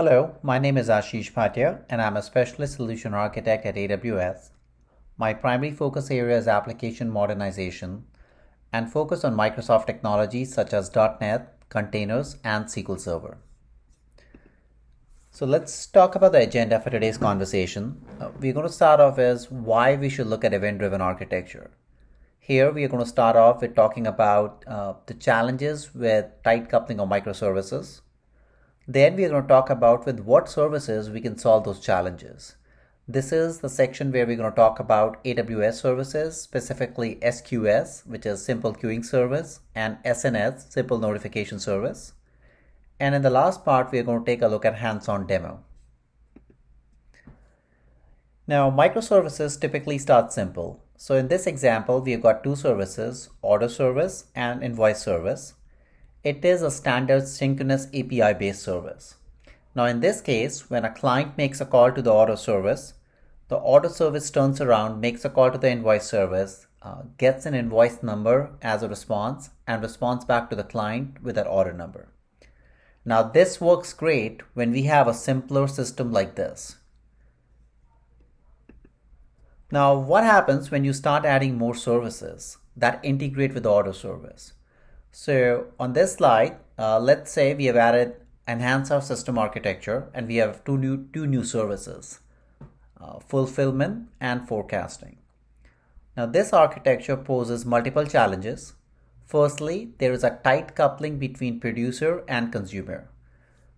Hello, my name is Ashish Bhatia and I'm a specialist solution architect at AWS. My primary focus area is application modernization and focus on Microsoft technologies such as .NET, containers, and SQL Server. So let's talk about the agenda for today's conversation. Uh, we're going to start off as why we should look at event-driven architecture. Here we are going to start off with talking about uh, the challenges with tight coupling of microservices then we are going to talk about with what services we can solve those challenges. This is the section where we're going to talk about AWS services, specifically SQS, which is Simple Queuing Service, and SNS, Simple Notification Service. And in the last part, we are going to take a look at hands-on demo. Now, microservices typically start simple. So in this example, we have got two services, order service and invoice service. It is a standard synchronous API based service. Now in this case, when a client makes a call to the order service, the order service turns around, makes a call to the invoice service, uh, gets an invoice number as a response, and responds back to the client with that order number. Now this works great when we have a simpler system like this. Now what happens when you start adding more services that integrate with the order service? So on this slide, uh, let's say we have added enhance our system architecture and we have two new, two new services, uh, fulfillment and forecasting. Now this architecture poses multiple challenges. Firstly, there is a tight coupling between producer and consumer.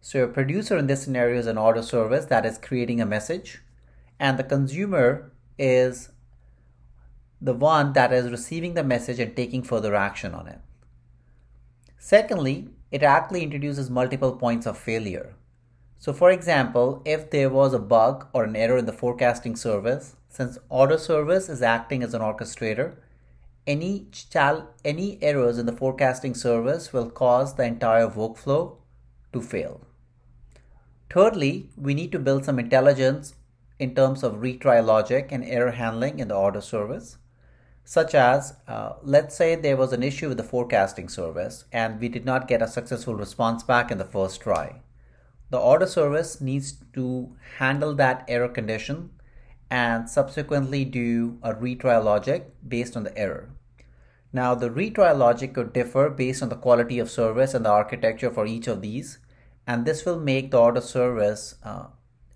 So a producer in this scenario is an order service that is creating a message and the consumer is the one that is receiving the message and taking further action on it. Secondly, it actually introduces multiple points of failure. So for example, if there was a bug or an error in the forecasting service, since order service is acting as an orchestrator, any, any errors in the forecasting service will cause the entire workflow to fail. Thirdly, we need to build some intelligence in terms of retry logic and error handling in the order service such as uh, let's say there was an issue with the forecasting service and we did not get a successful response back in the first try. The order service needs to handle that error condition and subsequently do a retry logic based on the error. Now the retry logic could differ based on the quality of service and the architecture for each of these and this will make the order service uh,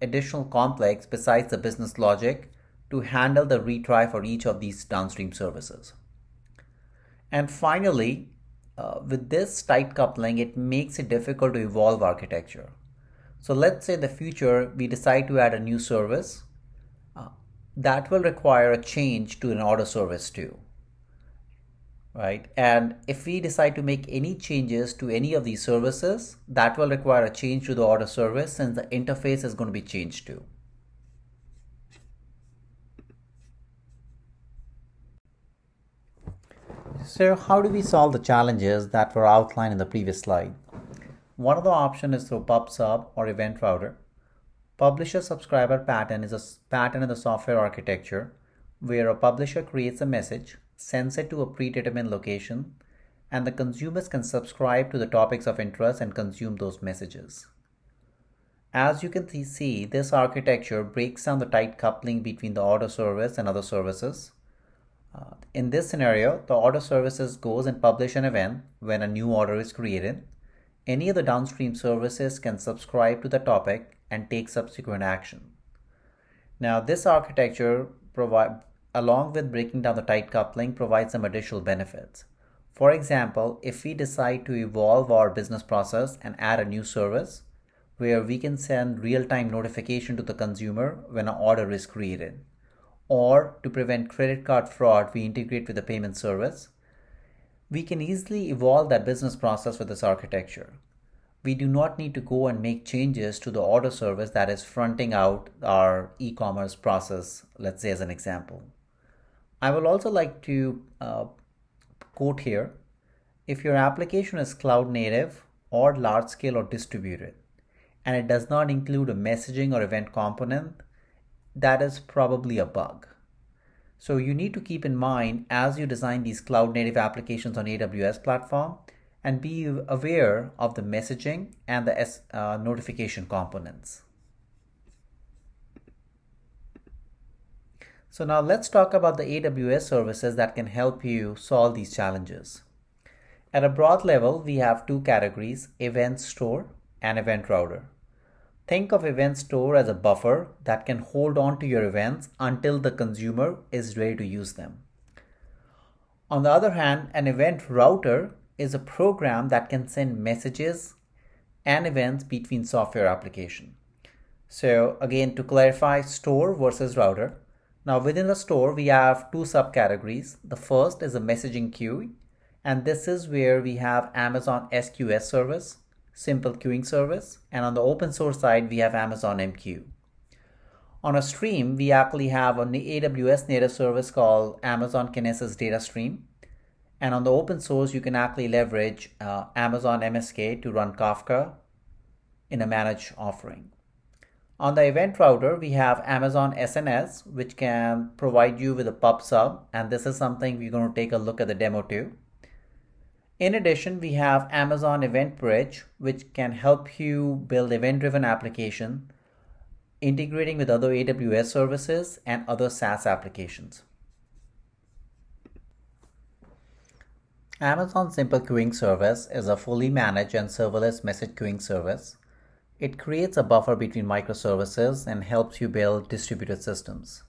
additional complex besides the business logic to handle the retry for each of these downstream services. And finally, uh, with this tight coupling, it makes it difficult to evolve architecture. So let's say in the future we decide to add a new service. Uh, that will require a change to an order service too. Right? And if we decide to make any changes to any of these services, that will require a change to the order service since the interface is going to be changed too. So how do we solve the challenges that were outlined in the previous slide? One of the options is through PubSub or Event Router. Publisher subscriber pattern is a pattern in the software architecture where a publisher creates a message, sends it to a predetermined location, and the consumers can subscribe to the topics of interest and consume those messages. As you can see, this architecture breaks down the tight coupling between the order service and other services uh, in this scenario, the order services goes and publish an event when a new order is created. Any of the downstream services can subscribe to the topic and take subsequent action. Now, this architecture provide, along with breaking down the tight coupling, provides some additional benefits. For example, if we decide to evolve our business process and add a new service where we can send real-time notification to the consumer when an order is created or to prevent credit card fraud, we integrate with the payment service. We can easily evolve that business process with this architecture. We do not need to go and make changes to the order service that is fronting out our e-commerce process, let's say as an example. I will also like to uh, quote here, if your application is cloud native or large scale or distributed, and it does not include a messaging or event component, that is probably a bug. So you need to keep in mind as you design these cloud native applications on AWS platform and be aware of the messaging and the uh, notification components. So now let's talk about the AWS services that can help you solve these challenges. At a broad level, we have two categories, Event Store and Event Router. Think of Event Store as a buffer that can hold on to your events until the consumer is ready to use them. On the other hand, an Event Router is a program that can send messages and events between software application. So again, to clarify store versus router, now within the store, we have two subcategories. The first is a messaging queue, and this is where we have Amazon SQS service, simple queuing service, and on the open source side, we have Amazon MQ. On a stream, we actually have an AWS native service called Amazon Kinesis Data Stream. And on the open source, you can actually leverage uh, Amazon MSK to run Kafka in a managed offering. On the event router, we have Amazon SNS, which can provide you with a pub sub. And this is something we're going to take a look at the demo too. In addition, we have Amazon Event Bridge, which can help you build event-driven application, integrating with other AWS services and other SaaS applications. Amazon Simple Queuing Service is a fully managed and serverless message queuing service it creates a buffer between microservices and helps you build distributed systems.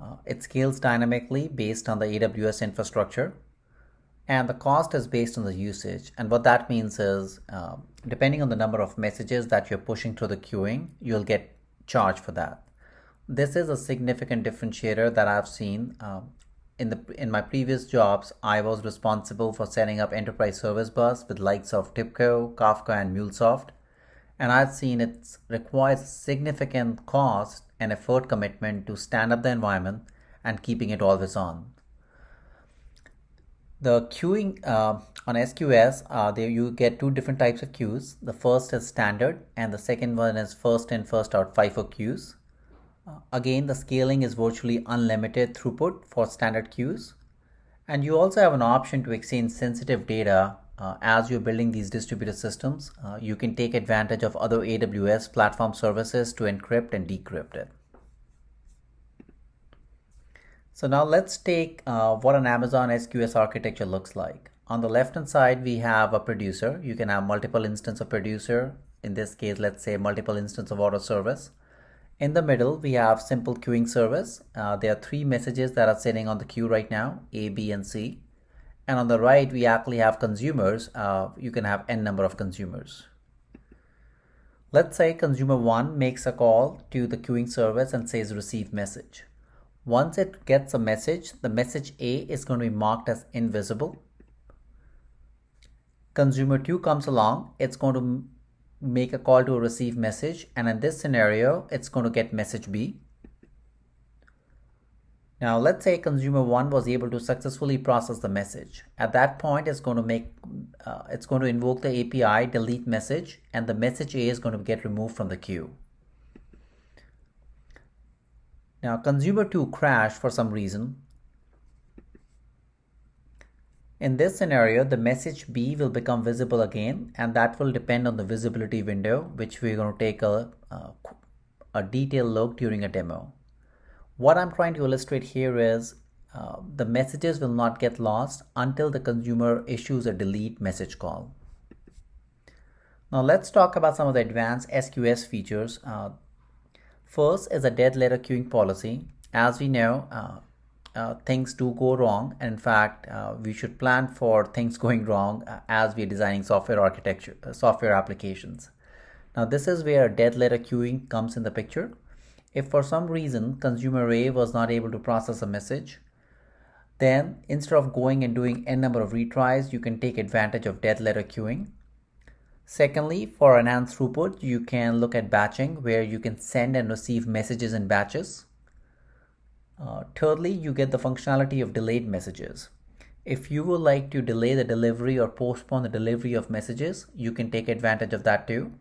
Uh, it scales dynamically based on the AWS infrastructure, and the cost is based on the usage. And what that means is, uh, depending on the number of messages that you're pushing through the queuing, you'll get charged for that. This is a significant differentiator that I've seen. Uh, in the in my previous jobs, I was responsible for setting up enterprise service bus with likes of TIBCO, Kafka, and MuleSoft and I've seen it requires significant cost and effort commitment to stand up the environment and keeping it always on. The queuing uh, on SQS, uh, you get two different types of queues. The first is standard, and the second one is first in, first out FIFO queues. Uh, again, the scaling is virtually unlimited throughput for standard queues. And you also have an option to exchange sensitive data uh, as you're building these distributed systems, uh, you can take advantage of other AWS platform services to encrypt and decrypt it. So now let's take uh, what an Amazon SQS architecture looks like. On the left hand side, we have a producer. You can have multiple instance of producer. In this case, let's say multiple instance of order service. In the middle, we have simple queuing service. Uh, there are three messages that are sitting on the queue right now, A, B, and C. And on the right, we actually have consumers. Uh, you can have n number of consumers. Let's say consumer one makes a call to the queuing service and says receive message. Once it gets a message, the message A is going to be marked as invisible. Consumer 2 comes along, it's going to make a call to a receive message and in this scenario, it's going to get message B. Now let's say consumer one was able to successfully process the message. At that point, it's going to make, uh, it's going to invoke the API delete message and the message A is going to get removed from the queue. Now consumer two crashed for some reason. In this scenario, the message B will become visible again and that will depend on the visibility window, which we're going to take a, a, a detailed look during a demo. What I'm trying to illustrate here is uh, the messages will not get lost until the consumer issues a delete message call. Now let's talk about some of the advanced SQS features. Uh, first is a dead letter queuing policy. As we know, uh, uh, things do go wrong. And in fact, uh, we should plan for things going wrong uh, as we're designing software architecture, uh, software applications. Now this is where dead letter queuing comes in the picture. If for some reason consumer A was not able to process a message, then instead of going and doing n number of retries, you can take advantage of dead letter queuing. Secondly, for enhanced throughput, you can look at batching where you can send and receive messages in batches. Uh, thirdly, you get the functionality of delayed messages. If you would like to delay the delivery or postpone the delivery of messages, you can take advantage of that too.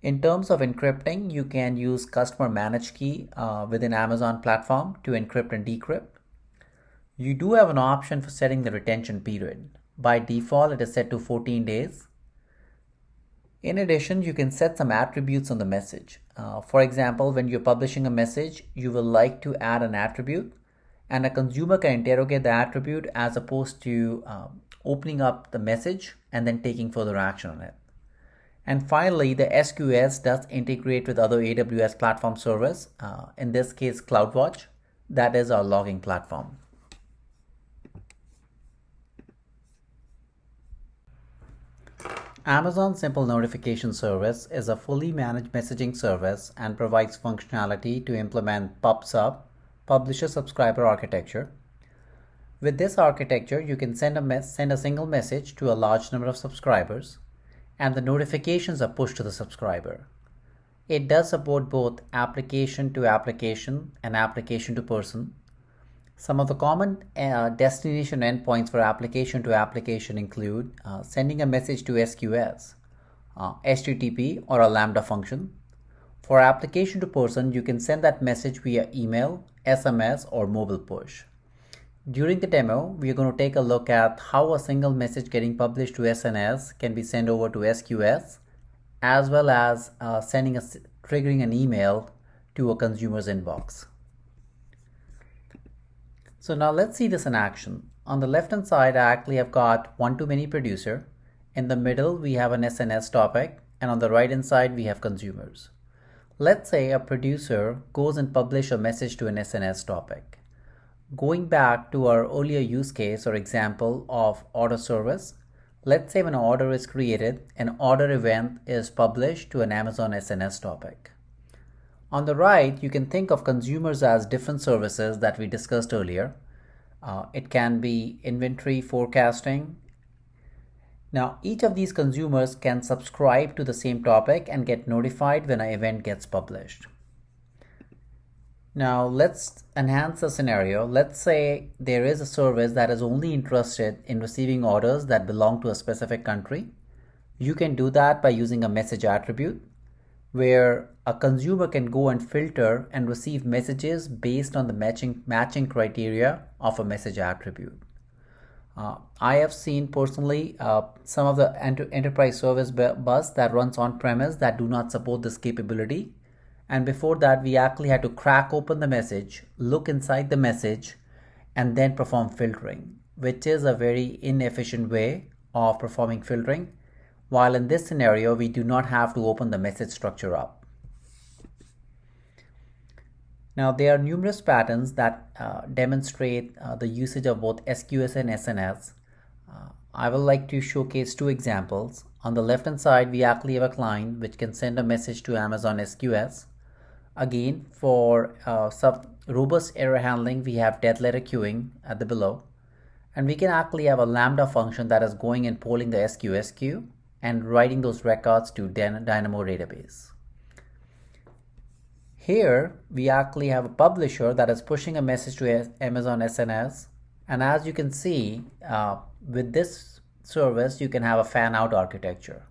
In terms of encrypting, you can use customer managed key uh, within Amazon platform to encrypt and decrypt. You do have an option for setting the retention period, By default, it is set to 14 days. In addition, you can set some attributes on the message. Uh, for example, when you're publishing a message, you will like to add an attribute and a consumer can interrogate the attribute as opposed to um, opening up the message and then taking further action on it. And finally, the SQS does integrate with other AWS platform service, uh, in this case, CloudWatch. That is our logging platform. Amazon Simple Notification Service is a fully managed messaging service and provides functionality to implement PubSub, Publisher Subscriber Architecture. With this architecture, you can send a, send a single message to a large number of subscribers and the notifications are pushed to the subscriber. It does support both application to application and application to person. Some of the common uh, destination endpoints for application to application include uh, sending a message to SQS, uh, HTTP, or a Lambda function. For application to person, you can send that message via email, SMS, or mobile push. During the demo, we are going to take a look at how a single message getting published to SNS can be sent over to SQS, as well as uh, sending a triggering an email to a consumer's inbox. So now let's see this in action. On the left hand side, I actually have got one-to-many producer. In the middle, we have an SNS topic. And on the right hand side, we have consumers. Let's say a producer goes and publish a message to an SNS topic. Going back to our earlier use case or example of order service, let's say when an order is created, an order event is published to an Amazon SNS topic. On the right, you can think of consumers as different services that we discussed earlier. Uh, it can be inventory forecasting. Now, each of these consumers can subscribe to the same topic and get notified when an event gets published. Now, let's enhance the scenario. Let's say there is a service that is only interested in receiving orders that belong to a specific country. You can do that by using a message attribute where a consumer can go and filter and receive messages based on the matching, matching criteria of a message attribute. Uh, I have seen personally uh, some of the enter enterprise service bus that runs on premise that do not support this capability. And before that, we actually had to crack open the message, look inside the message, and then perform filtering, which is a very inefficient way of performing filtering while in this scenario, we do not have to open the message structure up. Now, there are numerous patterns that uh, demonstrate uh, the usage of both SQS and SNS. Uh, I would like to showcase two examples. On the left hand side, we actually have a client which can send a message to Amazon SQS. Again, for uh, sub robust error handling, we have dead letter queuing at the below. And we can actually have a Lambda function that is going and polling the SQS queue and writing those records to Dynamo database. Here, we actually have a publisher that is pushing a message to Amazon SNS. And as you can see, uh, with this service, you can have a fan out architecture.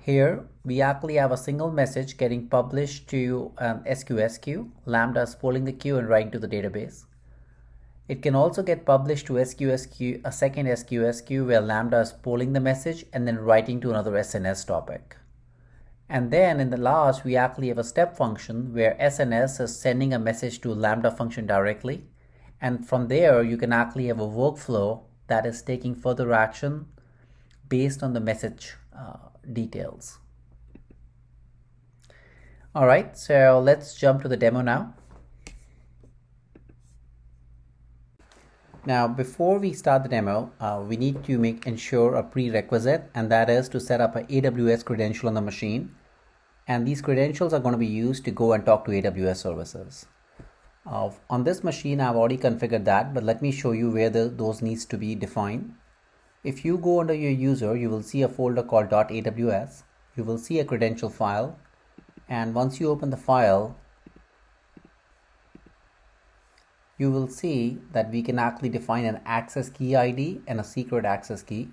Here, we actually have a single message getting published to an SQS queue. Lambda is pulling the queue and writing to the database. It can also get published to SQS a second SQS queue where Lambda is polling the message and then writing to another SNS topic. And then in the last, we actually have a step function where SNS is sending a message to Lambda function directly. And from there, you can actually have a workflow that is taking further action based on the message uh, details. All right, so let's jump to the demo now. Now, before we start the demo, uh, we need to make ensure a prerequisite, and that is to set up an AWS credential on the machine. And these credentials are going to be used to go and talk to AWS services. Uh, on this machine, I've already configured that, but let me show you where the, those needs to be defined. If you go under your user, you will see a folder called .aws. You will see a credential file. And once you open the file, you will see that we can actually define an access key ID and a secret access key.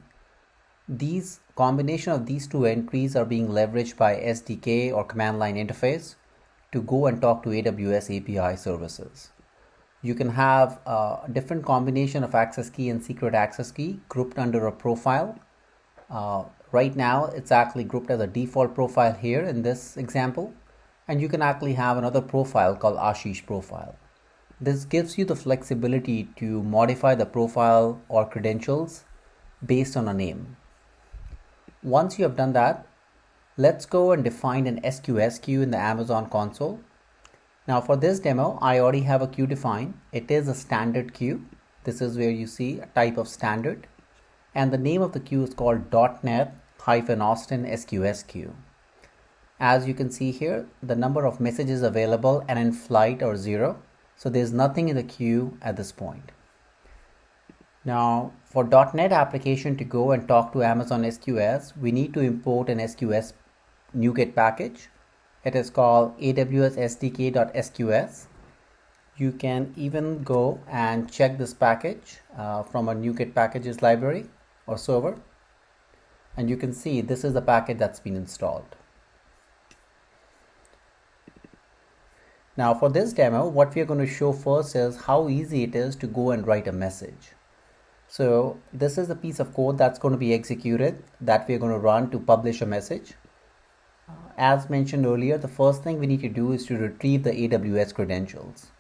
These combination of these two entries are being leveraged by SDK or command line interface to go and talk to AWS API services. You can have a different combination of access key and secret access key grouped under a profile. Uh, right now, it's actually grouped as a default profile here in this example. And you can actually have another profile called Ashish profile. This gives you the flexibility to modify the profile or credentials based on a name. Once you have done that, let's go and define an SQS queue in the Amazon console. Now for this demo, I already have a queue defined. It is a standard queue. This is where you see a type of standard. And the name of the queue is called .NET hyphen Austin SQS queue. As you can see here, the number of messages available and in flight are zero. So there's nothing in the queue at this point. Now for .NET application to go and talk to Amazon SQS, we need to import an SQS NuGet package. It is called AWS SDK.SQS. You can even go and check this package uh, from a NuGet packages library or server. And you can see this is the package that's been installed. Now for this demo, what we are going to show first is how easy it is to go and write a message. So this is the piece of code that's going to be executed that we're going to run to publish a message. As mentioned earlier, the first thing we need to do is to retrieve the AWS credentials.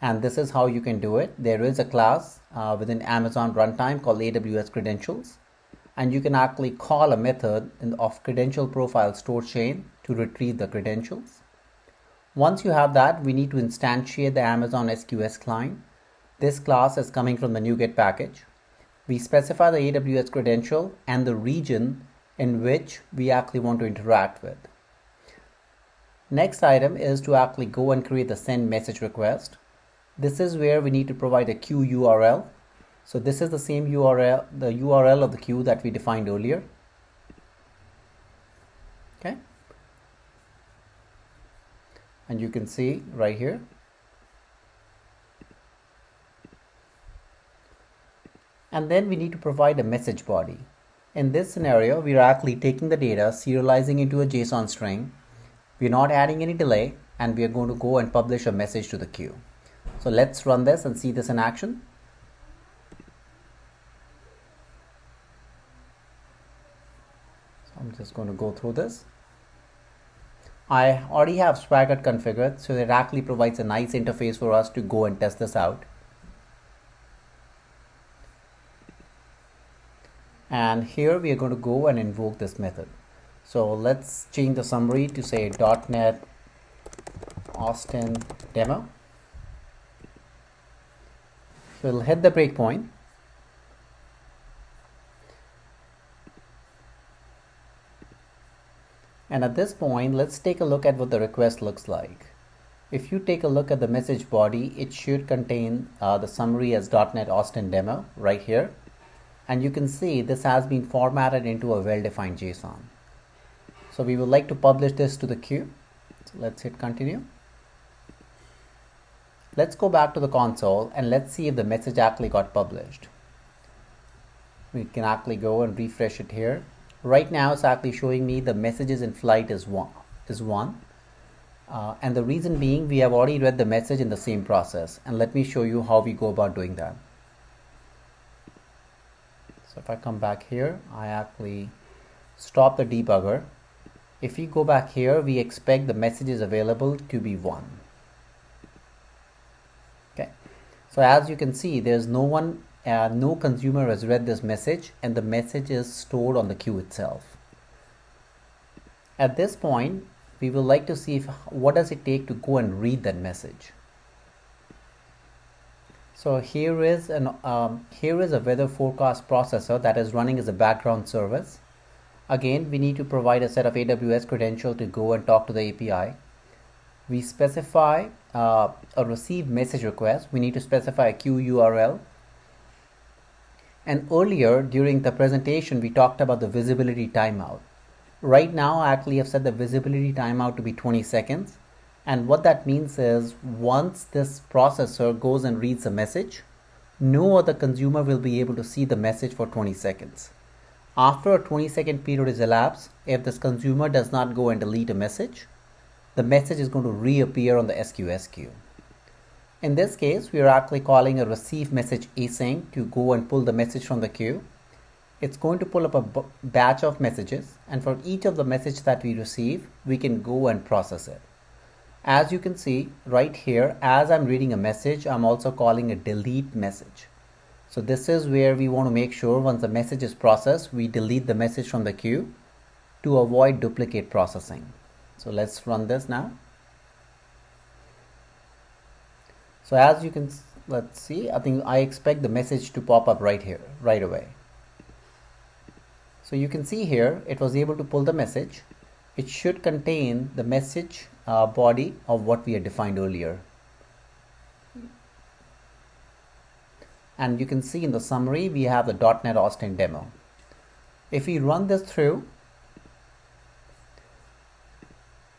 And this is how you can do it. There is a class uh, within Amazon runtime called AWS credentials. And you can actually call a method in, of credential profile store chain to retrieve the credentials. Once you have that, we need to instantiate the Amazon SQS client. This class is coming from the NuGet package we specify the AWS credential and the region in which we actually want to interact with. Next item is to actually go and create the send message request. This is where we need to provide a queue URL. So this is the same URL, the URL of the queue that we defined earlier. Okay. And you can see right here, and then we need to provide a message body. In this scenario, we are actually taking the data, serializing into a JSON string. We're not adding any delay and we are going to go and publish a message to the queue. So let's run this and see this in action. So I'm just going to go through this. I already have Swagger configured, so it actually provides a nice interface for us to go and test this out. and here we are going to go and invoke this method. So let's change the summary to say .NET Austin demo. So we'll hit the breakpoint and at this point let's take a look at what the request looks like if you take a look at the message body it should contain uh, the summary as .NET Austin demo right here and you can see this has been formatted into a well-defined JSON. So we would like to publish this to the queue. So let's hit continue. Let's go back to the console and let's see if the message actually got published. We can actually go and refresh it here. Right now it's actually showing me the messages in flight is one. Is one. Uh, and the reason being we have already read the message in the same process and let me show you how we go about doing that. So if I come back here, I actually stop the debugger. If we go back here, we expect the messages available to be one. Okay. So as you can see, there's no one, uh, no consumer has read this message and the message is stored on the queue itself. At this point, we would like to see if, what does it take to go and read that message. So here is an um, here is a weather forecast processor that is running as a background service. Again, we need to provide a set of AWS credential to go and talk to the API. We specify uh, a receive message request. We need to specify a queue URL. And earlier during the presentation, we talked about the visibility timeout. Right now, I actually have set the visibility timeout to be 20 seconds. And what that means is once this processor goes and reads a message, no other consumer will be able to see the message for 20 seconds. After a 20 second period is elapsed, if this consumer does not go and delete a message, the message is going to reappear on the SQS queue. In this case, we are actually calling a receive message async to go and pull the message from the queue. It's going to pull up a batch of messages and for each of the message that we receive, we can go and process it. As you can see right here, as I'm reading a message, I'm also calling a delete message. So this is where we want to make sure once the message is processed, we delete the message from the queue to avoid duplicate processing. So let's run this now. So as you can, let's see, I think I expect the message to pop up right here, right away. So you can see here, it was able to pull the message. It should contain the message uh, body of what we had defined earlier. And you can see in the summary, we have the .NET Austin demo. If we run this through,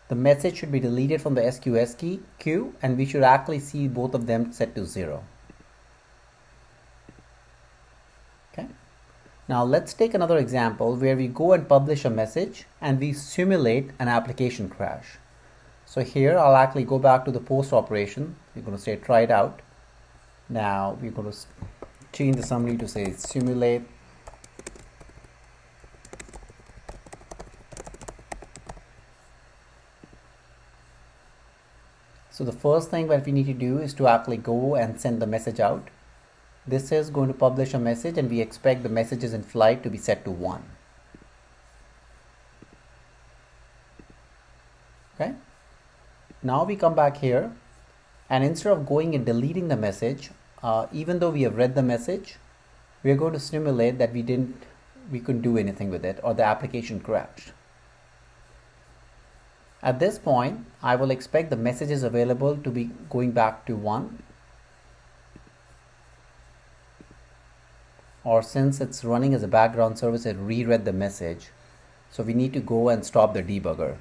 the message should be deleted from the SQS key queue and we should actually see both of them set to zero. Okay. Now let's take another example where we go and publish a message and we simulate an application crash. So here I'll actually go back to the post operation. We're going to say try it out. Now we're going to change the summary to say simulate So the first thing that we need to do is to actually go and send the message out. This is going to publish a message and we expect the messages in flight to be set to 1. Okay. Now we come back here and instead of going and deleting the message, uh, even though we have read the message, we are going to simulate that we didn't, we couldn't do anything with it or the application crashed. At this point, I will expect the messages available to be going back to 1. Or since it's running as a background service, it reread the message. So we need to go and stop the debugger.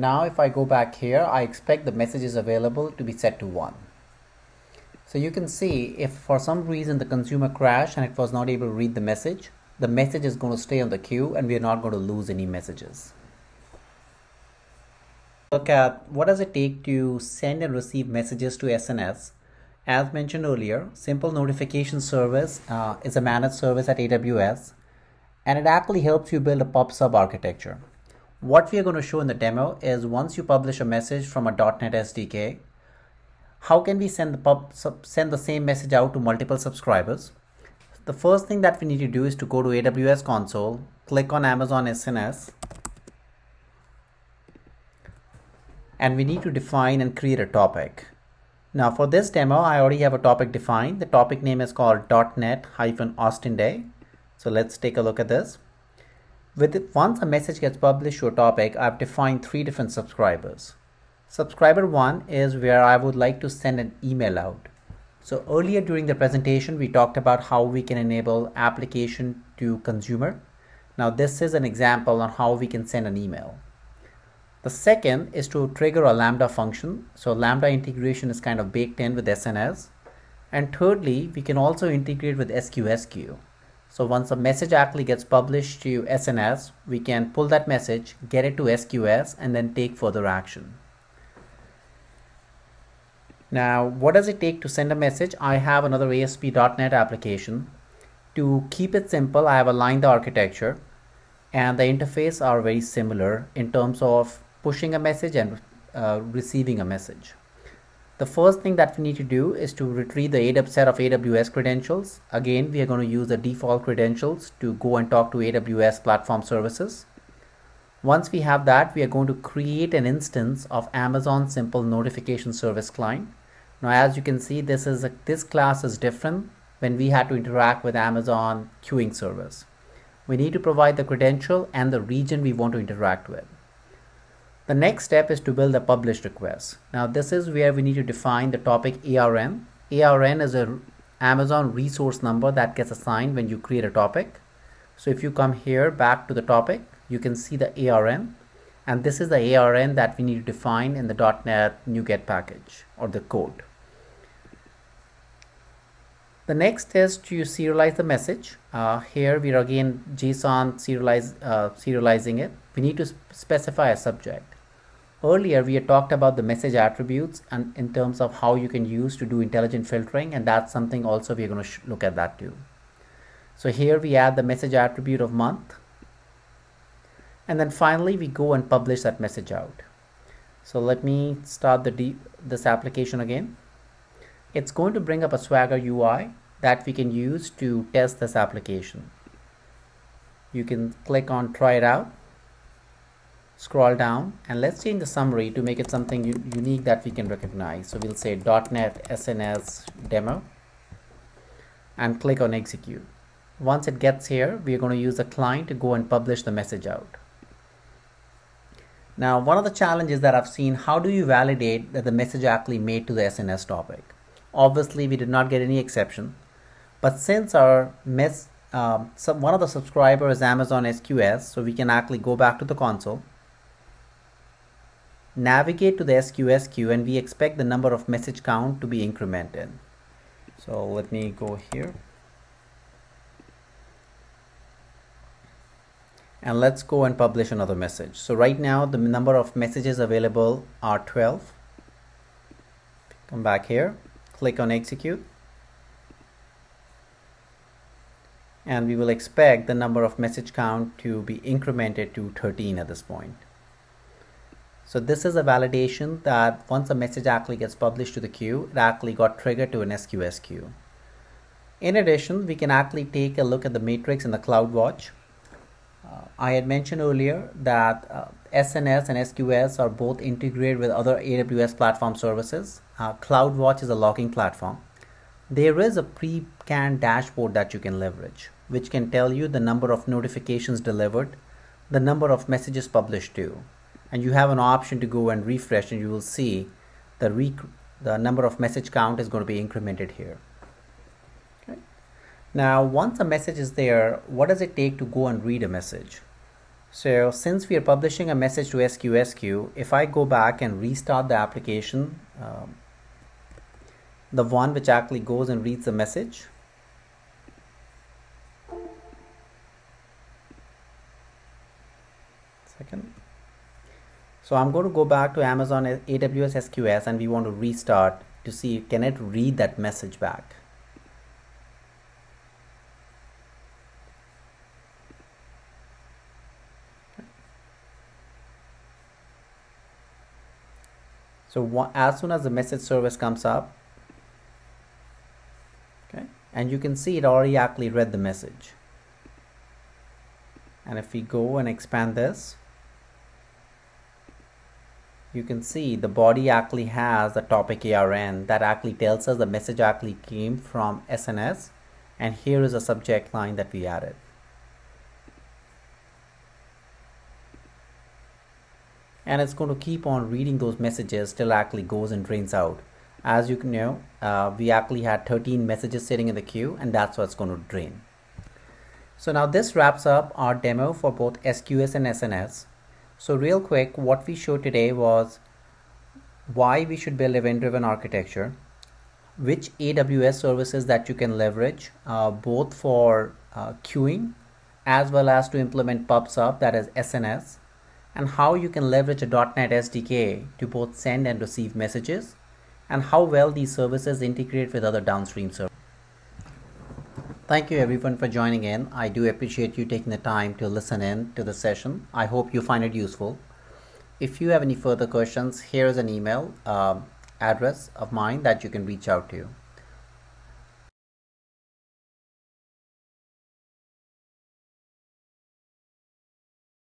Now if I go back here, I expect the messages available to be set to 1. So you can see if for some reason the consumer crashed and it was not able to read the message, the message is going to stay on the queue and we are not going to lose any messages. Look at what does it take to send and receive messages to SNS. As mentioned earlier, Simple Notification Service uh, is a managed service at AWS and it actually helps you build a PubSub architecture. What we are going to show in the demo is once you publish a message from a .NET SDK, how can we send the pub, send the same message out to multiple subscribers? The first thing that we need to do is to go to AWS console, click on Amazon SNS, and we need to define and create a topic. Now for this demo, I already have a topic defined. The topic name is called .NET-Austin Day. So let's take a look at this. With it, once a message gets published to a topic, I've defined three different subscribers. Subscriber one is where I would like to send an email out. So earlier during the presentation, we talked about how we can enable application to consumer. Now this is an example on how we can send an email. The second is to trigger a Lambda function. So Lambda integration is kind of baked in with SNS. And thirdly, we can also integrate with SQS queue. So once a message actually gets published to SNS, we can pull that message, get it to SQS, and then take further action. Now, what does it take to send a message? I have another ASP.NET application. To keep it simple, I have aligned the architecture and the interface are very similar in terms of pushing a message and uh, receiving a message. The first thing that we need to do is to retrieve the AWS set of AWS credentials. Again, we are going to use the default credentials to go and talk to AWS platform services. Once we have that, we are going to create an instance of Amazon Simple Notification Service Client. Now, as you can see, this is a, this class is different when we had to interact with Amazon queuing service. We need to provide the credential and the region we want to interact with. The next step is to build a publish request. Now this is where we need to define the topic ARN. ARN is a Amazon resource number that gets assigned when you create a topic. So if you come here back to the topic, you can see the ARN and this is the ARN that we need to define in the .NET NuGet package or the code. The next is to serialize the message. Uh, here we are again JSON serialize, uh, serializing it. We need to sp specify a subject. Earlier we had talked about the message attributes and in terms of how you can use to do intelligent filtering and that's something also we're going to look at that too. So here we add the message attribute of month and then finally we go and publish that message out. So let me start the this application again. It's going to bring up a Swagger UI that we can use to test this application. You can click on try it out scroll down and let's change the summary to make it something unique that we can recognize. So we'll say .NET SNS demo and click on execute. Once it gets here, we're going to use a client to go and publish the message out. Now, one of the challenges that I've seen, how do you validate that the message actually made to the SNS topic? Obviously, we did not get any exception, but since our mess, um, some, one of the subscribers is Amazon SQS, so we can actually go back to the console navigate to the SQS queue and we expect the number of message count to be incremented. So let me go here. And let's go and publish another message. So right now the number of messages available are 12. Come back here, click on execute. And we will expect the number of message count to be incremented to 13 at this point. So this is a validation that once a message actually gets published to the queue, it actually got triggered to an SQS queue. In addition, we can actually take a look at the matrix in the CloudWatch. Uh, I had mentioned earlier that uh, SNS and SQS are both integrated with other AWS platform services. Uh, CloudWatch is a logging platform. There is a pre-canned dashboard that you can leverage, which can tell you the number of notifications delivered, the number of messages published to, and you have an option to go and refresh and you will see the rec the number of message count is going to be incremented here. Okay. now once a message is there what does it take to go and read a message? So since we are publishing a message to SQS queue if I go back and restart the application um, the one which actually goes and reads the message second so I'm going to go back to Amazon AWS SQS and we want to restart to see can it read that message back. So as soon as the message service comes up, okay, and you can see it already actually read the message. And if we go and expand this, you can see the body actually has a topic ARN that actually tells us the message actually came from SNS and here is a subject line that we added. And it's going to keep on reading those messages till actually goes and drains out. As you can know, uh, we actually had 13 messages sitting in the queue and that's what's going to drain. So now this wraps up our demo for both SQS and SNS. So real quick, what we showed today was why we should build event-driven architecture, which AWS services that you can leverage, uh, both for uh, queuing as well as to implement PubSub, that is SNS, and how you can leverage a .NET SDK to both send and receive messages, and how well these services integrate with other downstream services. Thank you everyone for joining in. I do appreciate you taking the time to listen in to the session. I hope you find it useful. If you have any further questions, here is an email uh, address of mine that you can reach out to.